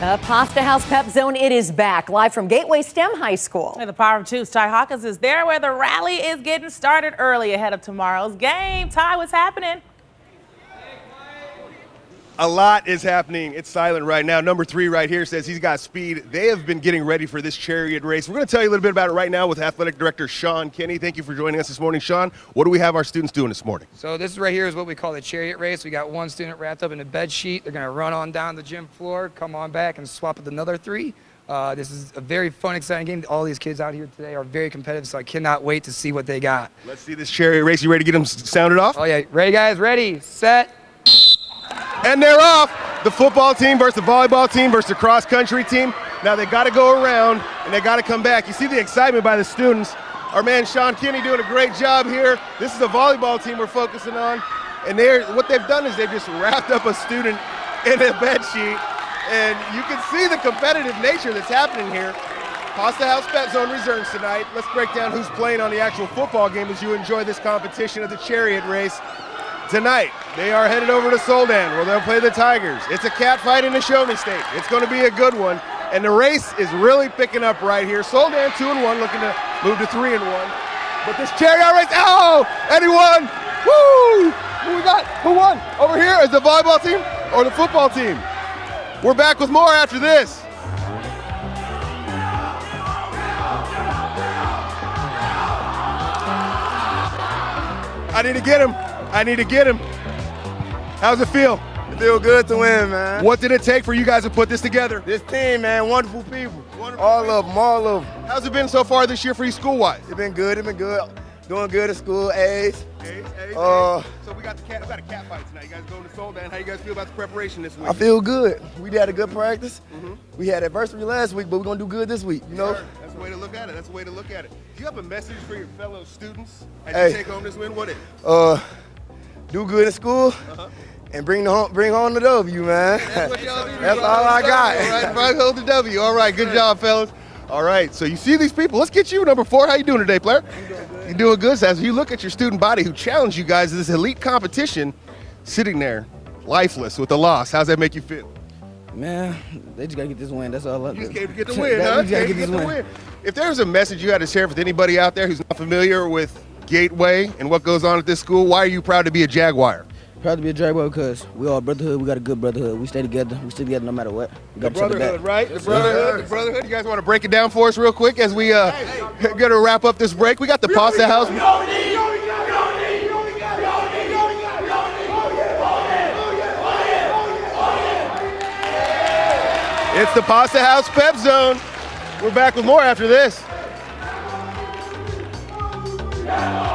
The Pasta House Pep Zone, it is back live from Gateway STEM High School. And the Power of Two's Ty Hawkins is there where the rally is getting started early ahead of tomorrow's game. Ty, what's happening? A lot is happening. It's silent right now. Number three right here says he's got speed. They have been getting ready for this chariot race. We're going to tell you a little bit about it right now with Athletic Director Sean Kenny. Thank you for joining us this morning, Sean. What do we have our students doing this morning? So this right here is what we call the chariot race. We got one student wrapped up in a bed sheet. They're going to run on down the gym floor, come on back, and swap with another three. Uh, this is a very fun, exciting game. All these kids out here today are very competitive, so I cannot wait to see what they got. Let's see this chariot race. You ready to get them sounded off? Oh yeah, ready guys? Ready, set. And they're off. The football team versus the volleyball team versus the cross country team. Now they got to go around and they got to come back. You see the excitement by the students. Our man Sean Kinney doing a great job here. This is the volleyball team we're focusing on. And they're what they've done is they've just wrapped up a student in a bed sheet. And you can see the competitive nature that's happening here. Pasta House Pep Zone reserves tonight. Let's break down who's playing on the actual football game as you enjoy this competition of the chariot race. Tonight, they are headed over to Soldan where they'll play the Tigers. It's a cat fight in the Show Me State. It's going to be a good one. And the race is really picking up right here. Soldan 2 and 1, looking to move to 3 and 1. But this chariot race, oh, anyone? Woo! Who we got? Who won? Over here is the volleyball team or the football team? We're back with more after this. I need to get him. I need to get him. How's it feel? It feel good to win, man. What did it take for you guys to put this together? This team, man, wonderful people. Wonderful all people. of them, all of them. How's it been so far this year for you school-wise? It's been good. It's been good. Doing good at school. A's. A's, A's, Uh, A's. So we got the cat. We got a cat fight tonight. You guys going to Soldan. How you guys feel about the preparation this week? I feel good. We had a good practice. We had adversity last week, but we're gonna do good this week. You know. Sure. That's the way to look at it. That's the way to look at it. Do you have a message for your fellow students as Hey. you take home this win? What is? Uh, do good in school. Uh-huh. And bring the home, bring home the W, man. That's what y'all do. That's all I got. All right, Frank, hold the W. All right, good job, fellas. All right, so you see these people. Let's get you number four. How you doing today, player? You doing good. So as you look at your student body who challenged you guys in this elite competition, sitting there, lifeless with a loss. How's that make you feel? Man, they just gotta get this win. That's all. I You just came to get the win, They huh? just gotta Came get this win. If there's a message you had to share with anybody out there who's not familiar with Gateway and what goes on at this school, why are you proud to be a Jaguar? Proud to be a Jaguar because we all brotherhood. We got a good brotherhood. We stay together. We stay together no matter what. We The got each brotherhood, right? The brotherhood, the brotherhood. You guys want to break it down for us real quick as we uh going to wrap up this break? We got the pasta house. It's the pasta house pep zone. We're back with more after this. Yeah.